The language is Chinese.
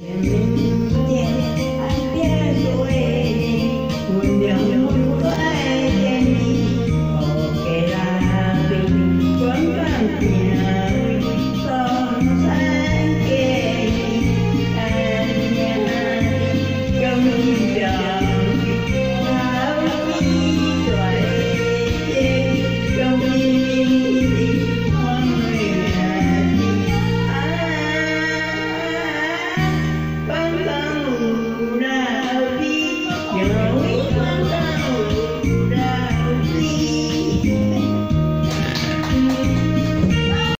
天边不见，海天路远，月亮永不会见你，我给了你万般眷恋，怎舍？Yeah.